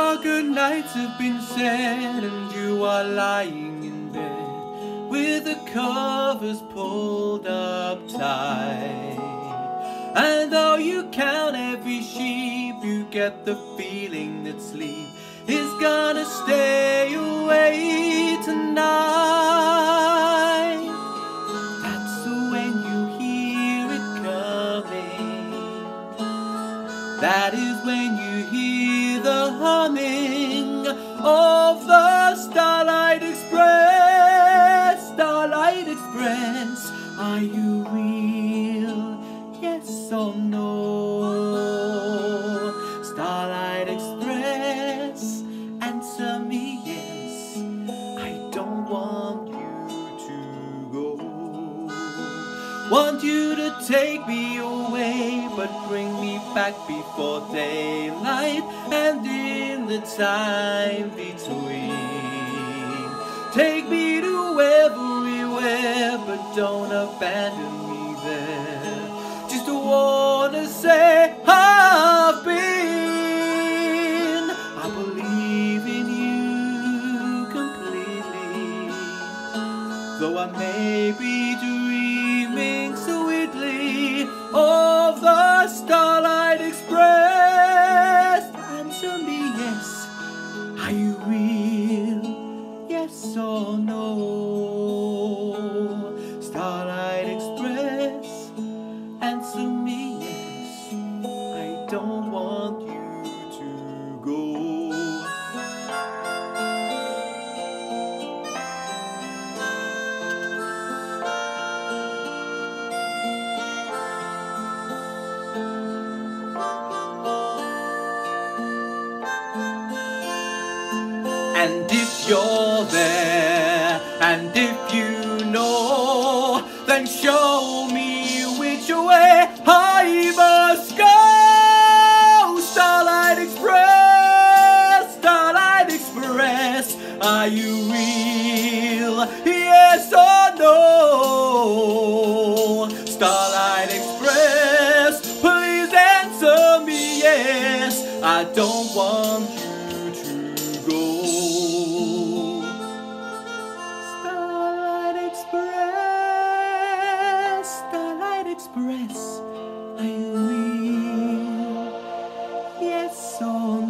our good nights have been said, and you are lying in bed with the covers pulled up tight. And though you count every sheep, you get the feeling that sleep is gonna stay away tonight. That is when you hear the humming of the Starlight Express. Starlight Express, are you real? Yes or no? Starlight Express, answer me yes. I don't want you to go. Want you to take me away, but bring back before daylight and in the time between. Take me to everywhere, but don't abandon me there. Just wanna say I've been. I believe in you completely. Though I may be dreaming sweetly And if you're there, and if you know, then show me which way I must go. Starlight Express, Starlight Express, are you real? Yes or no? Starlight Express, please answer me yes. I don't want you soul